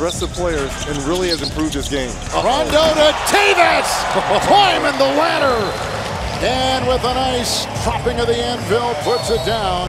the rest of the players and really has improved his game. Rondo to Davis, climbing the ladder. And with a nice dropping of the anvil, puts it down.